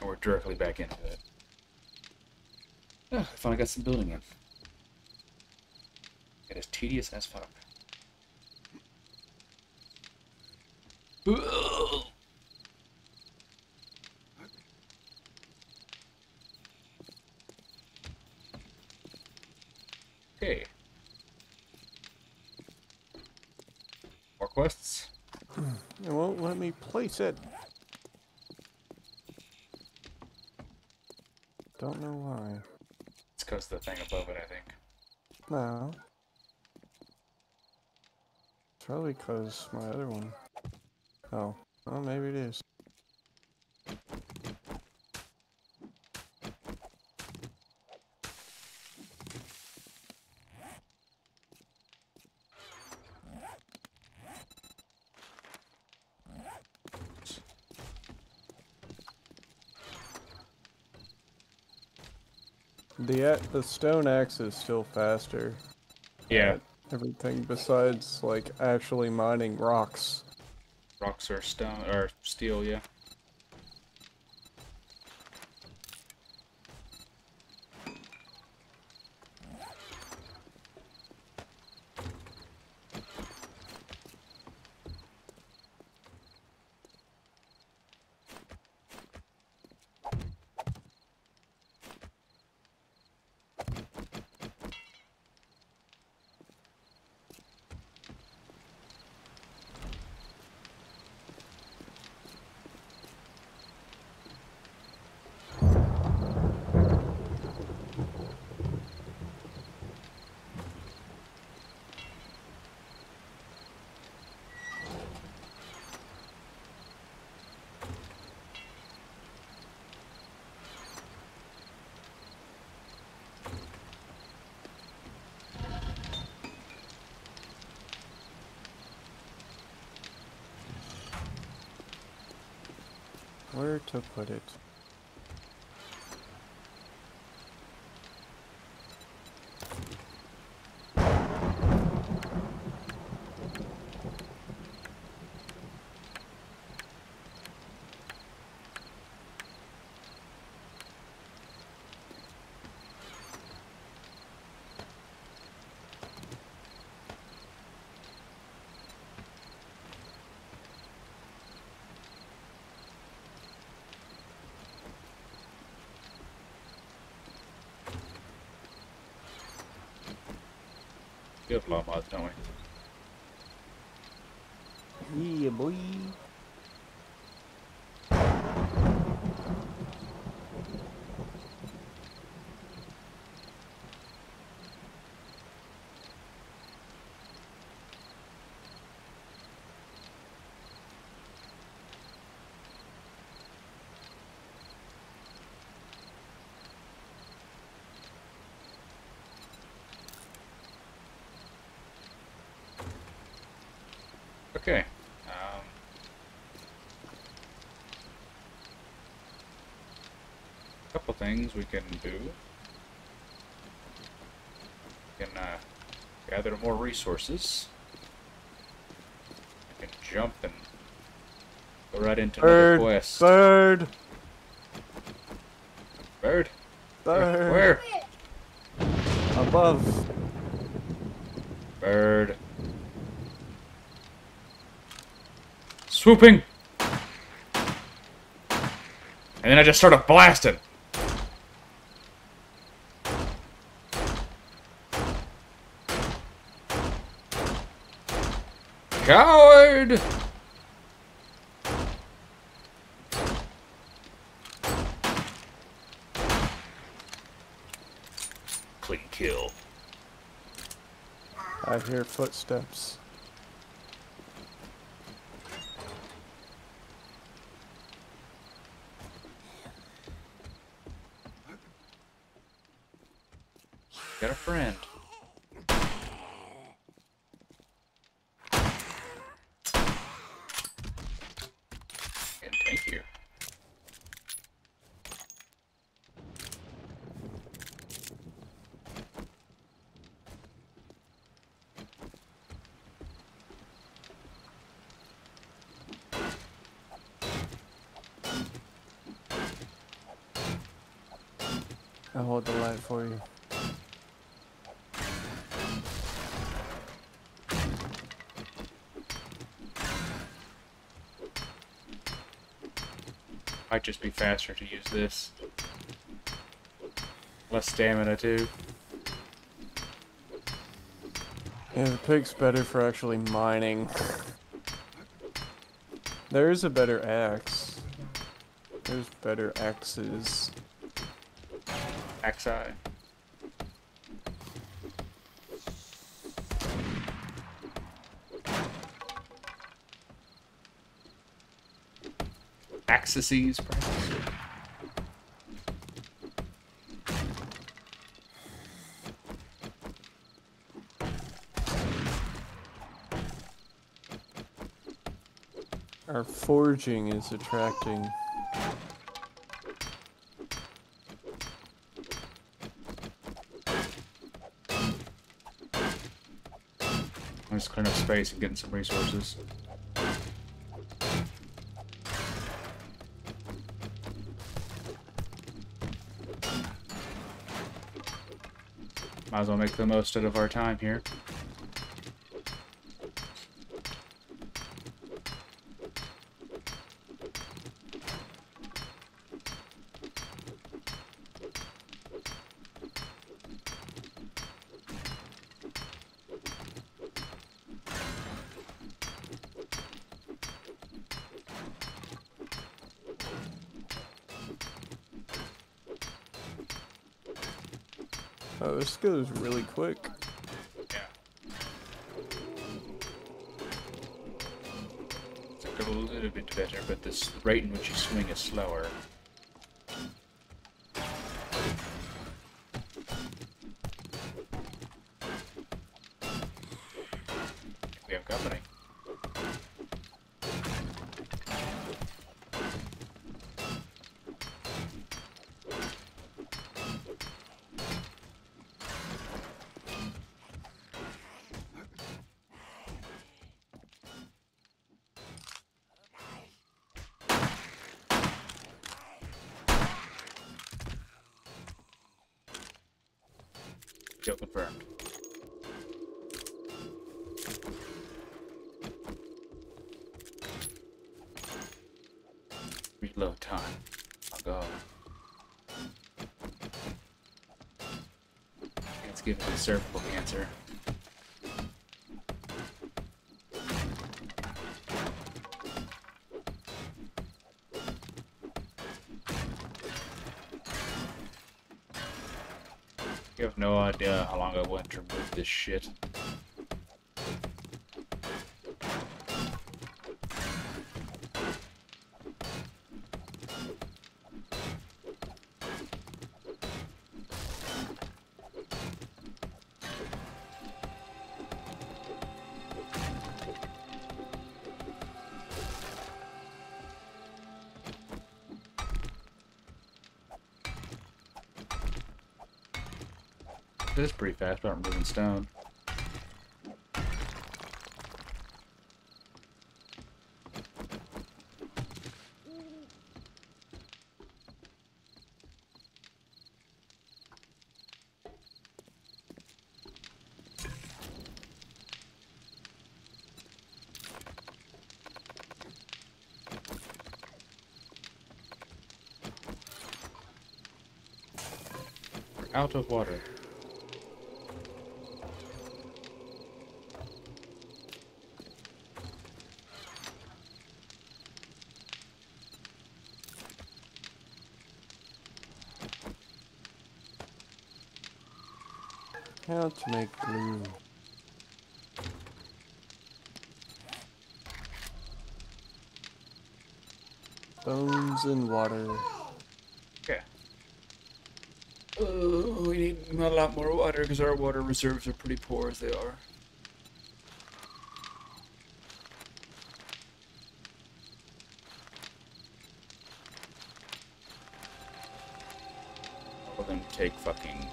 And we're directly back into it. Oh, I finally got some building in. It is tedious as fuck. Okay. More quests? Hmm. It won't let me place it. Don't know why. It's because the thing above it, I think. No. It's probably because my other one. Oh. Well, maybe it is. The the stone axe is still faster. Yeah, Everything besides like actually mining rocks. rocks or stone or steel, yeah. Where to put it? Of mods, don't we? Yeah, boy. Okay. Um, couple things we can do. We can uh, gather more resources. We can jump and go right into another Bird. quest. Bird. Bird? Bird. Where? Above. Bird. Swooping! And then I just started blasting. Coward! Clean kill. I hear footsteps. Got a friend. And thank you. I'll hold the light for you. Might just be faster to use this. Less stamina too. Yeah, the pig's better for actually mining. there is a better axe. There's better axes. Axi. Axes, perhaps? Our forging is attracting. I'm just clearing up space and getting some resources. Might as well make the most out of our time here. Oh, this goes really quick. Yeah. It's a little bit better, but this rate in which you swing is slower. We have company. Kill confirmed. Reload time. Oh god. It's giving me cervical cancer. You have no idea how long I went to remove this shit. It is pretty fast, but I'm moving stone. Out of water. How to make glue. Bones and water. Okay. Oh, we need a lot more water because our water reserves are pretty poor as they are. We're gonna take fucking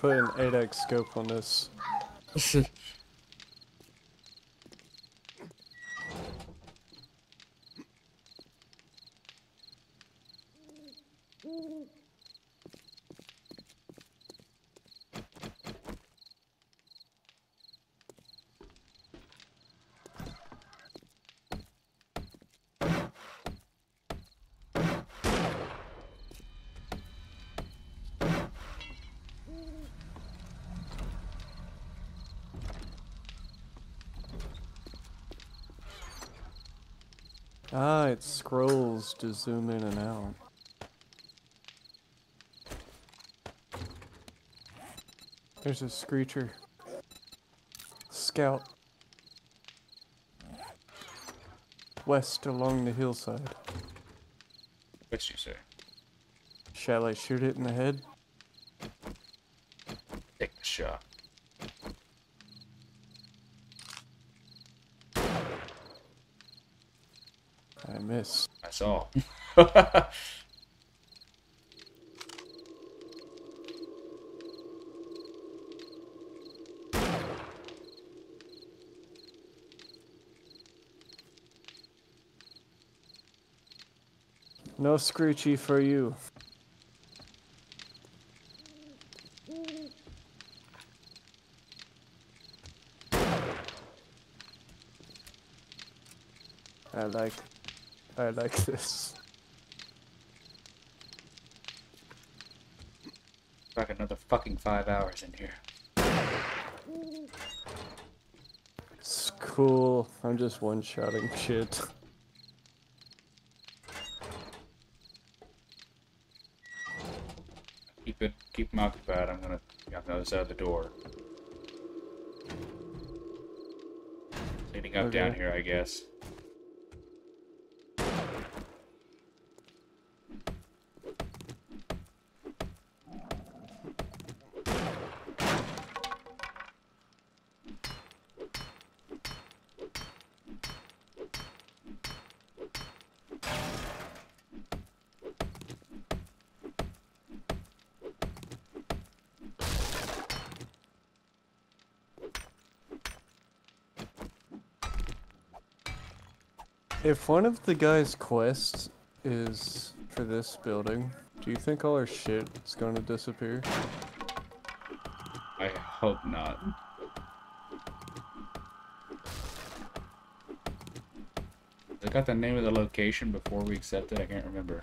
put an 8x scope on this. Ah, it scrolls to zoom in and out. There's a screecher. Scout. West along the hillside. What you say? Shall I shoot it in the head? Take the shot. I miss. That's all. No screechy for you. I like, I like this. Back another fucking five hours in here. It's cool. I'm just one-shotting shit. Keep it, keep them occupied. I'm gonna get on the other side of the door. Leading up down here, I guess. If one of the guy's quests is for this building, do you think all our shit is gonna disappear? I hope not. I got the name of the location before we accepted. I can't remember.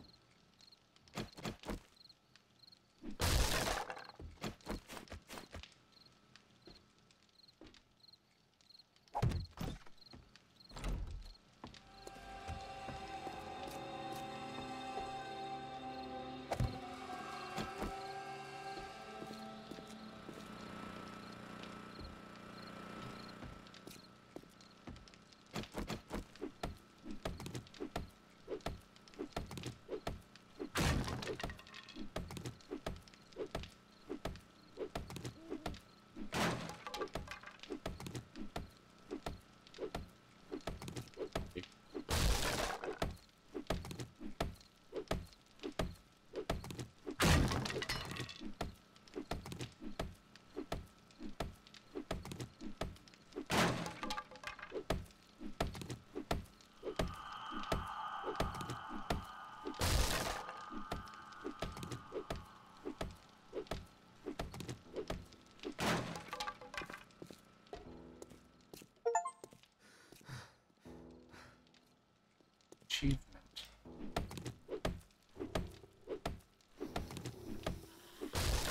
achievement.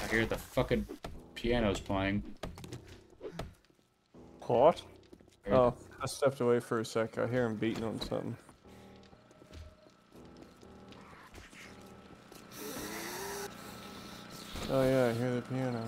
I hear the fucking piano's playing. What? Oh, I stepped away for a sec. I hear him beating on something. Oh yeah, I hear the piano.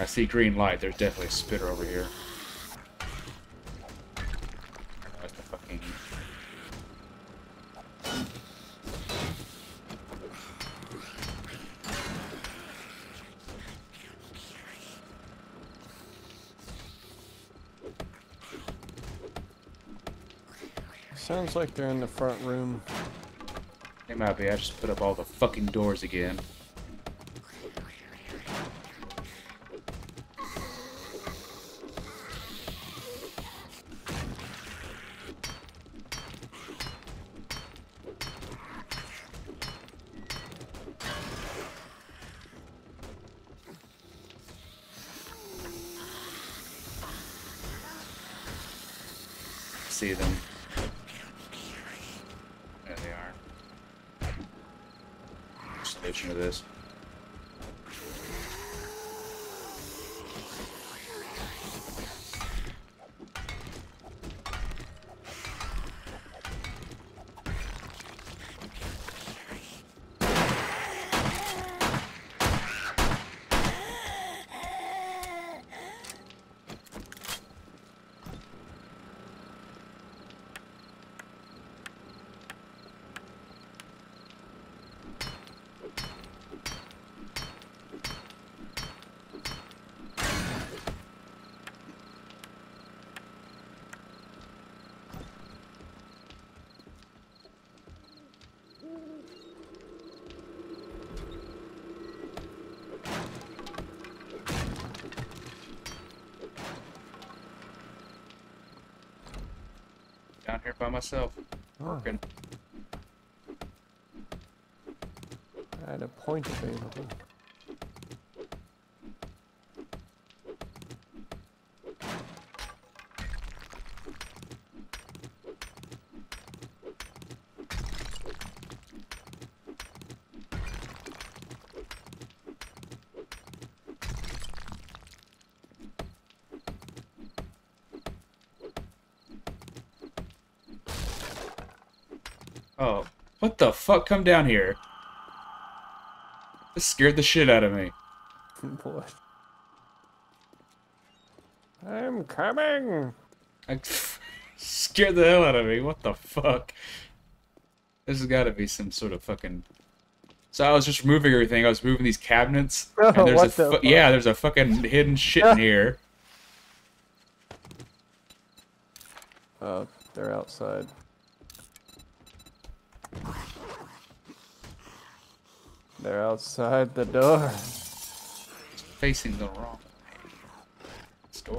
I see green light. There's definitely a spitter over here. That's the fucking. Sounds like they're in the front room. They might be. I just put up all the fucking doors again. Just itching to Down here by myself. Oh, Working. I had a point available. Oh, what the fuck? Come down here. This scared the shit out of me. what? I'm coming! I scared the hell out of me. What the fuck? This has got to be some sort of fucking. So I was just moving everything. I was moving these cabinets, Oh, and there's a the fuck? yeah, there's a fucking hidden shit in here. Oh, they're outside. They're outside the door. Facing the wrong store.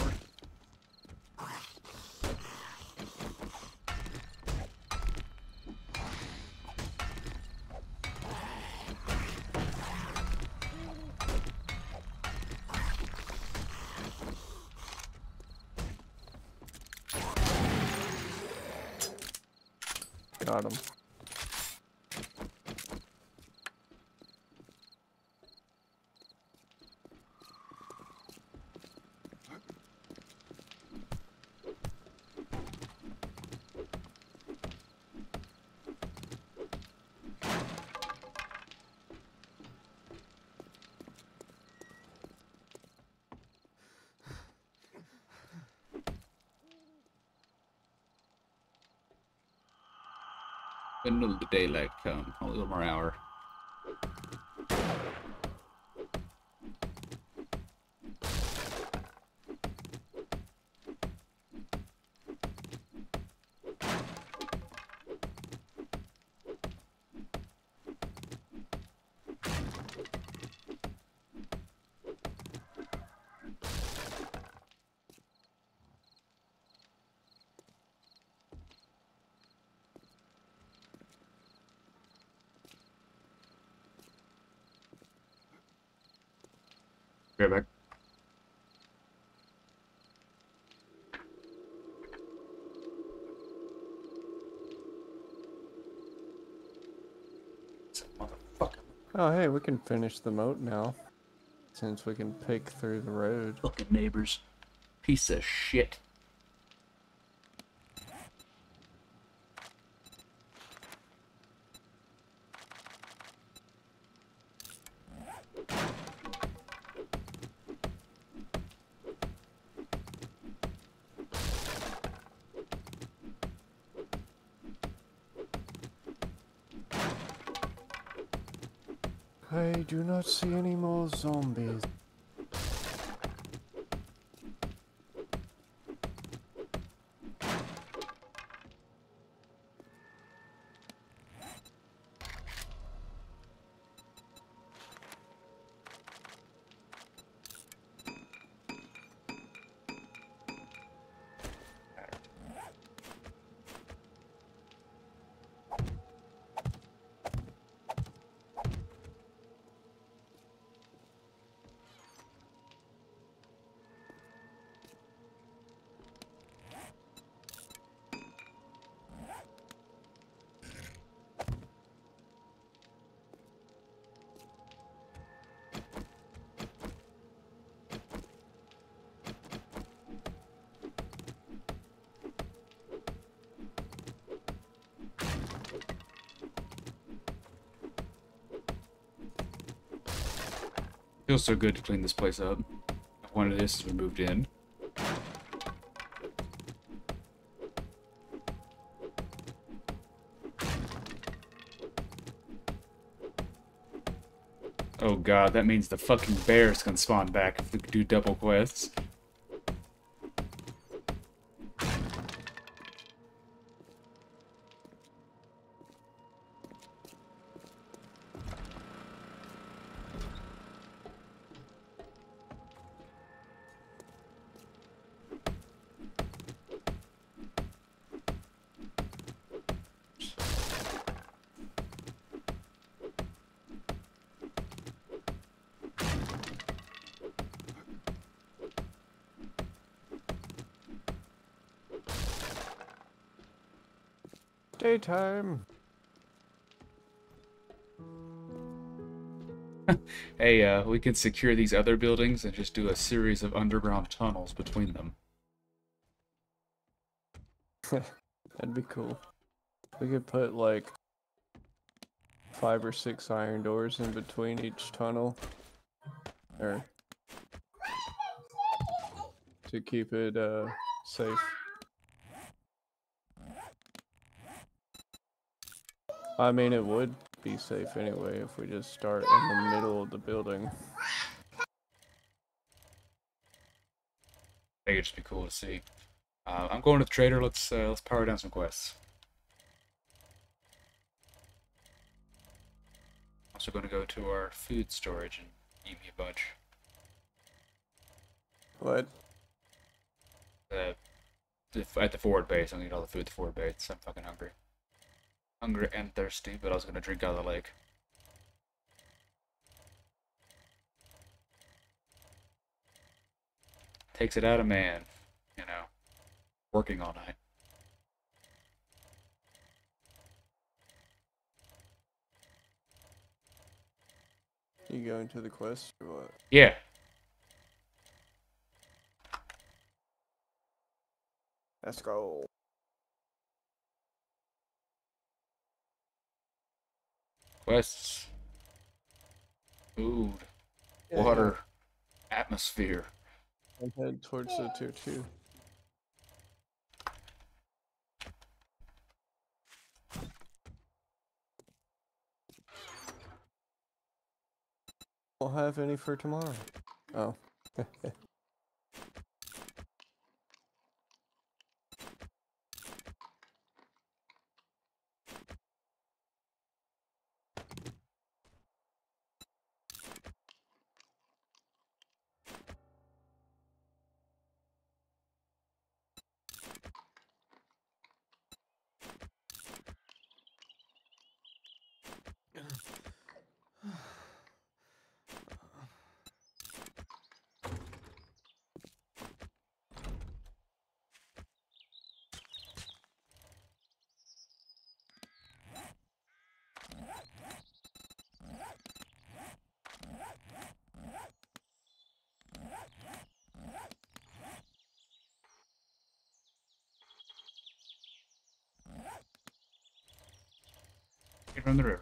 Got him. When will the daylight come? Um, a little more hour. Be right back. Motherfucker. Oh, hey, we can finish the moat now. Since we can pick through the road. Fucking neighbors. Piece of shit. I do not see any more zombies. Feels so good to clean this place up. I wanted this as we moved in. Oh god, that means the fucking bears can spawn back if we do double quests. Daytime. Hey, uh, we could secure these other buildings and just do a series of underground tunnels between them. That'd be cool. We could put like five or six iron doors in between each tunnel. Or to keep it uh safe. I mean it would be safe anyway if we just start in the middle of the building. I think it'd just be cool to see. Uh, I'm going to the trader. Let's uh, let's power down some quests. Also going to go to our food storage and eat me a bunch. What? The, at the forward base, I'm gonna eat all the food at the forward base. I'm fucking hungry. Hungry and thirsty, but I was gonna drink out of the lake. Takes it out of man, you know, working all night. You going to the quest or what? Yeah, Let's go. Quests, food, water, atmosphere. And head towards the tier two. We'll have any for tomorrow. Oh. From the river.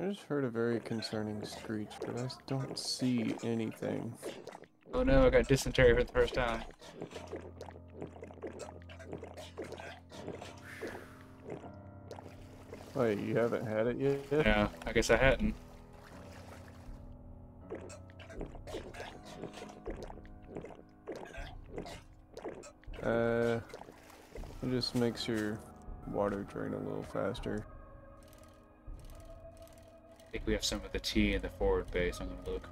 I just heard a very concerning screech, but I don't see anything. Oh no, I got dysentery for the first time. Wait, you haven't had it yet? Yeah, I guess I hadn't. Uh, it just makes your water drain a little faster. I think we have some of the tea in the forward base. I'm gonna look.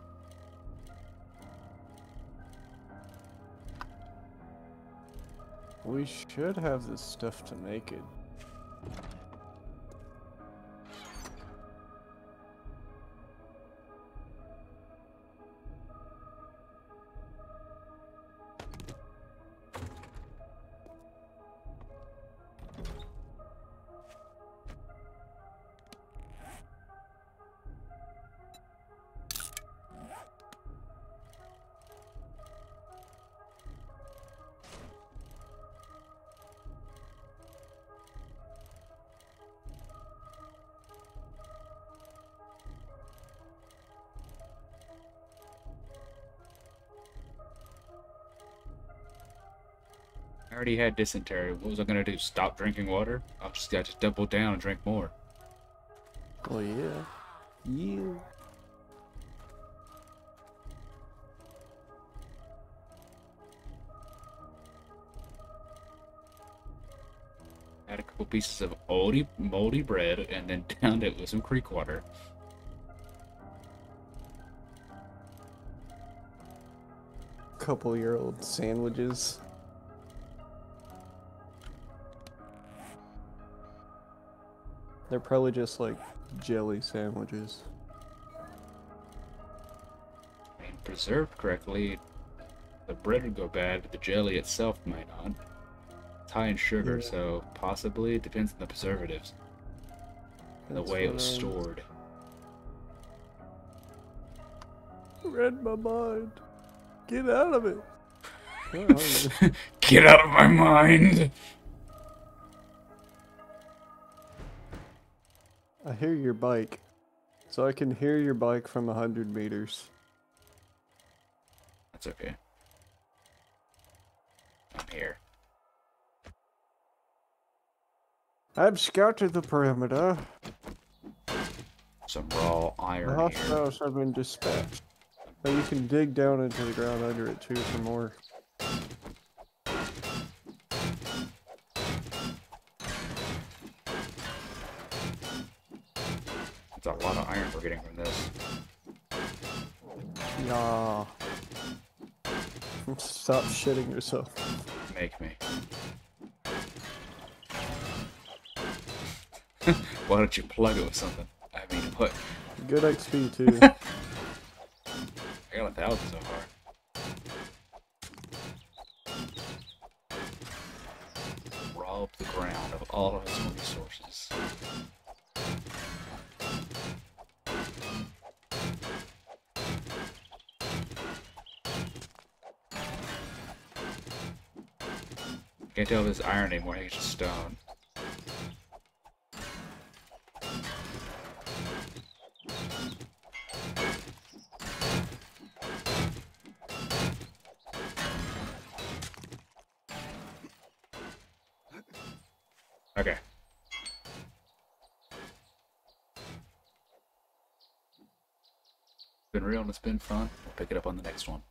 We should have the stuff to make it. Already had dysentery. What was I gonna do? Stop drinking water? I'll just I just double down and drink more. Oh yeah. Yeah. Had a couple pieces of moldy moldy bread and then downed it with some creek water. Couple year old sandwiches. They're probably just like jelly sandwiches. I mean, preserved correctly, the bread would go bad, but the jelly itself might not. It's high in sugar, Yeah. so possibly it depends on the preservatives and the way it was stored. Read my mind. Get out of it. Get out of my mind! I hear your bike. So I can hear your bike from a hundred meters. That's okay. I'm here. I've scouted the perimeter. Some raw The iron here. hostiles have been dispatched. But you can dig down into the ground under it too for more. We're getting from this. Yeah. Stop shitting yourself. Make me. Why don't you plug it with something? I mean, what? Good XP too. I got a thousand so far. Iron anymore, I just stone. Okay. Been real and it's been fun. We'll pick it up on the next one.